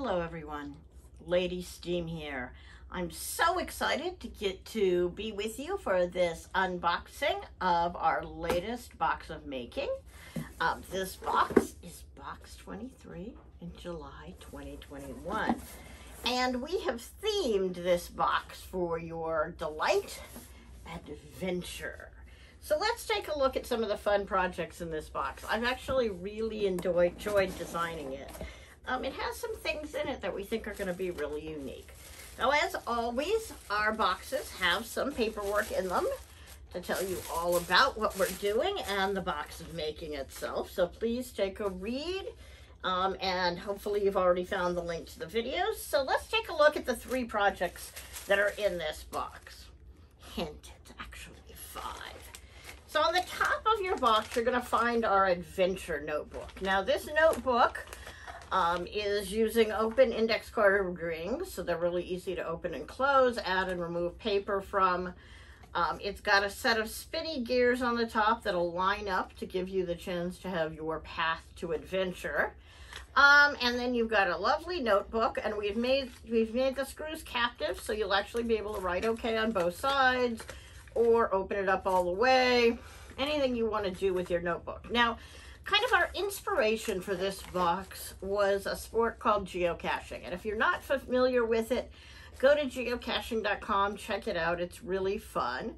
Hello everyone, Lady Steam here. I'm so excited to get to be with you for this unboxing of our latest box of making. Um, this box is box 23 in July 2021. And we have themed this box for your delight adventure. So let's take a look at some of the fun projects in this box. I've actually really enjoyed, enjoyed designing it. Um, it has some things in it that we think are going to be really unique. Now, as always, our boxes have some paperwork in them to tell you all about what we're doing and the box of making itself. So please take a read um, and hopefully you've already found the link to the videos. So let's take a look at the three projects that are in this box. Hint, it's actually five. So on the top of your box, you're gonna find our adventure notebook. Now this notebook um, is using open index card rings, so they're really easy to open and close, add and remove paper from. Um, it's got a set of spinny gears on the top that'll line up to give you the chance to have your path to adventure. Um, and then you've got a lovely notebook, and we've made we've made the screws captive, so you'll actually be able to write okay on both sides, or open it up all the way. Anything you want to do with your notebook. Now, kind of our inspiration for this box was a sport called geocaching. And if you're not familiar with it, go to geocaching.com, check it out. It's really fun.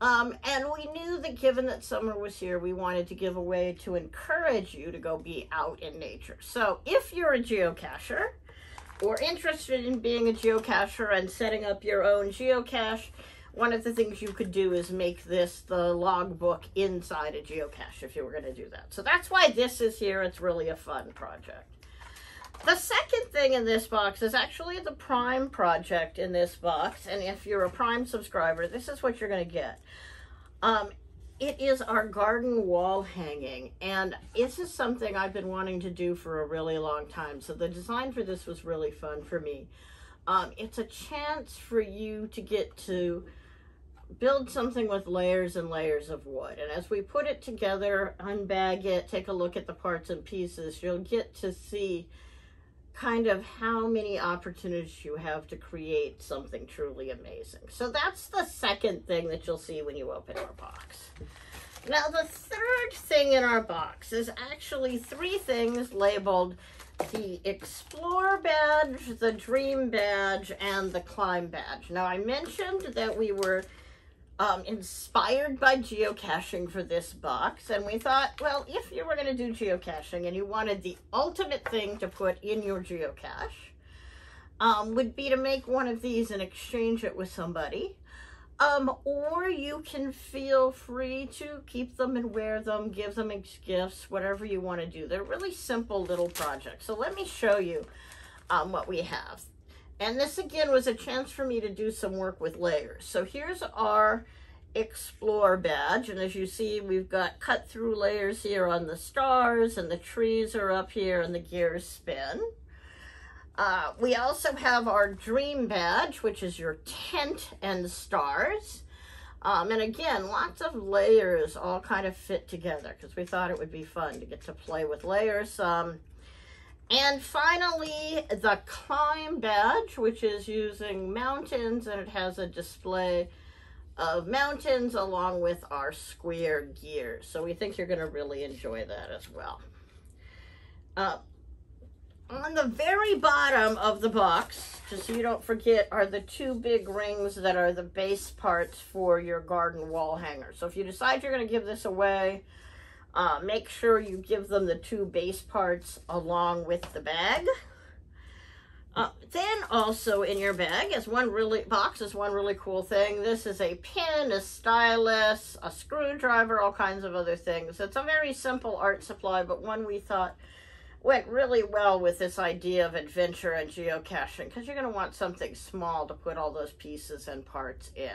Um, and we knew that given that summer was here, we wanted to give away to encourage you to go be out in nature. So if you're a geocacher or interested in being a geocacher and setting up your own geocache, one of the things you could do is make this the logbook inside a geocache if you were going to do that. So that's why this is here. It's really a fun project. The second thing in this box is actually the Prime project in this box. And if you're a Prime subscriber, this is what you're going to get. Um, it is our garden wall hanging. And this is something I've been wanting to do for a really long time. So the design for this was really fun for me. Um, it's a chance for you to get to build something with layers and layers of wood. And as we put it together, unbag it, take a look at the parts and pieces, you'll get to see kind of how many opportunities you have to create something truly amazing. So that's the second thing that you'll see when you open our box. Now the third thing in our box is actually three things labeled the Explore badge, the Dream badge, and the Climb badge. Now I mentioned that we were um, inspired by geocaching for this box. And we thought, well, if you were going to do geocaching and you wanted the ultimate thing to put in your geocache, um, would be to make one of these and exchange it with somebody. Um, or you can feel free to keep them and wear them, give them as gifts, whatever you want to do. They're really simple little projects. So let me show you um, what we have. And this again was a chance for me to do some work with layers. So here's our Explore badge. And as you see, we've got cut through layers here on the stars and the trees are up here and the gears spin. Uh, we also have our Dream badge, which is your tent and stars. Um, and again, lots of layers all kind of fit together because we thought it would be fun to get to play with layers. Um, and finally, the Climb badge, which is using mountains, and it has a display of mountains along with our square gears. So we think you're going to really enjoy that as well. Uh, on the very bottom of the box, just so you don't forget, are the two big rings that are the base parts for your garden wall hanger. So if you decide you're going to give this away, uh, make sure you give them the two base parts along with the bag. Uh, then also in your bag is one really box is one really cool thing. This is a pin, a stylus, a screwdriver, all kinds of other things. It's a very simple art supply, but one we thought went really well with this idea of adventure and geocaching because you're going to want something small to put all those pieces and parts in.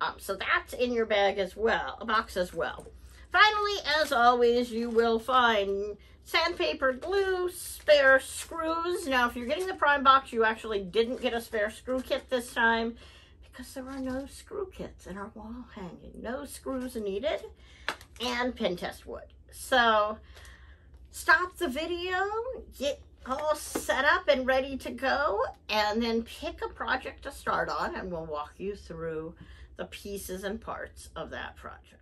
Um, so that's in your bag as well, a box as well. Finally, as always, you will find sandpaper glue, spare screws. Now, if you're getting the Prime box, you actually didn't get a spare screw kit this time because there are no screw kits in our wall hanging. No screws needed and pin test wood. So, stop the video, get all set up and ready to go and then pick a project to start on and we'll walk you through the pieces and parts of that project.